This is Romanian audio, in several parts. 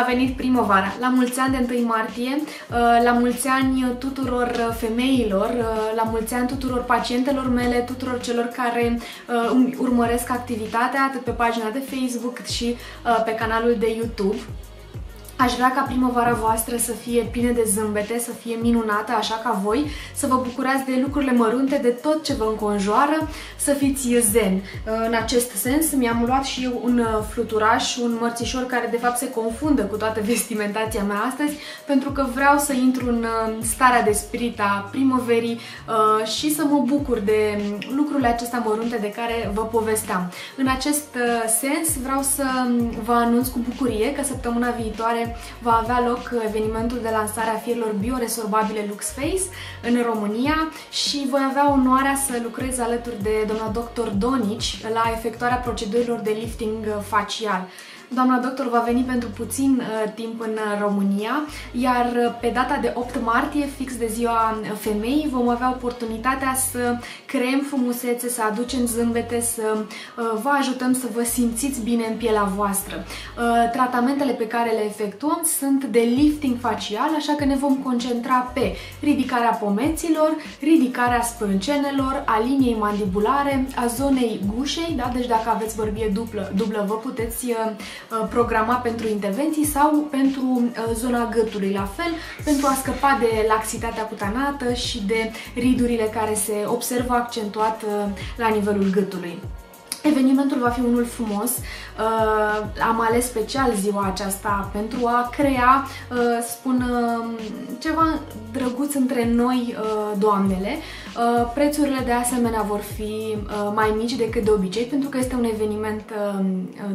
A venit primăvara. La mulți ani de 1 martie, uh, la mulți ani tuturor femeilor, uh, la mulți ani tuturor pacientelor mele, tuturor celor care uh, urmăresc activitatea atât pe pagina de Facebook cât și pe canalul de YouTube. Aș vrea ca primăvara voastră să fie plină de zâmbete, să fie minunată, așa ca voi, să vă bucurați de lucrurile mărunte, de tot ce vă înconjoară, să fiți zen. În acest sens, mi-am luat și eu un uh, fluturaș, un mărțișor care de fapt se confundă cu toată vestimentația mea astăzi, pentru că vreau să intru în uh, starea de spirit a primăverii uh, și să mă bucur de lucrurile acestea mărunte de care vă povesteam. În acest sens, vreau să um, vă anunț cu bucurie că săptămâna viitoare va avea loc evenimentul de lansare a firilor bioresorbabile LuxFace în România și voi avea onoarea să lucrez alături de doamna dr. Donici la efectuarea procedurilor de lifting facial. Doamna doctor va veni pentru puțin uh, timp în uh, România, iar uh, pe data de 8 martie, fix de ziua uh, femeii, vom avea oportunitatea să creăm frumusețe, să aducem zâmbete, să uh, vă ajutăm să vă simțiți bine în pielea voastră. Uh, tratamentele pe care le efectuăm sunt de lifting facial, așa că ne vom concentra pe ridicarea pomeților, ridicarea sprâncenelor, a liniei mandibulare, a zonei gușei, da? deci dacă aveți bărbie dublă, dublă vă puteți uh, Uh, programa pentru intervenții sau pentru uh, zona gâtului. La fel, pentru a scăpa de laxitatea cutanată și de ridurile care se observă accentuat uh, la nivelul gâtului. Evenimentul va fi unul frumos. Uh, am ales special ziua aceasta pentru a crea, uh, spun, uh, ceva drăguț între noi, uh, doamnele. Uh, prețurile de asemenea vor fi uh, mai mici decât de obicei pentru că este un eveniment uh,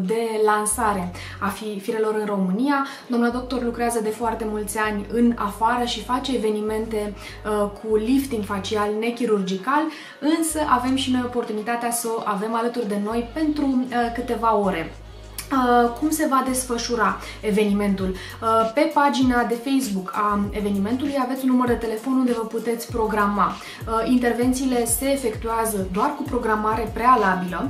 de lansare a fi firelor în România. Domnul doctor lucrează de foarte mulți ani în afară și face evenimente uh, cu lifting facial nechirurgical, însă avem și noi oportunitatea să o avem alături de noi pentru uh, câteva ore. Uh, cum se va desfășura evenimentul. Uh, pe pagina de Facebook a evenimentului aveți un număr de telefon unde vă puteți programa. Uh, intervențiile se efectuează doar cu programare prealabilă.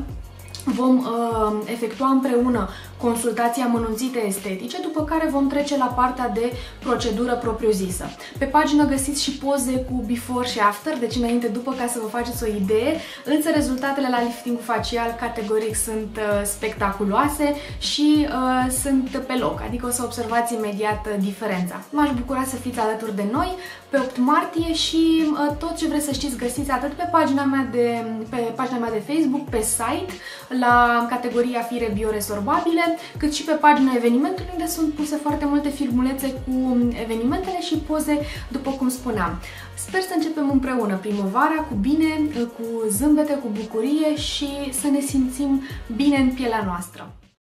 Vom uh, efectua împreună consultații amănunțite estetice, după care vom trece la partea de procedură propriu-zisă. Pe pagină găsiți și poze cu before și after, deci înainte, după, ca să vă faceți o idee, însă rezultatele la lifting facial categoric sunt uh, spectaculoase și uh, sunt pe loc, adică o să observați imediat uh, diferența. M-aș bucura să fiți alături de noi pe 8 martie și uh, tot ce vreți să știți găsiți atât pe pagina mea de, pe pagina mea de Facebook, pe site, la categoria fire bioresorbabile, cât și pe pagina evenimentului, unde sunt puse foarte multe filmulețe cu evenimentele și poze, după cum spuneam. Sper să începem împreună primăvara cu bine, cu zâmbete, cu bucurie și să ne simțim bine în pielea noastră.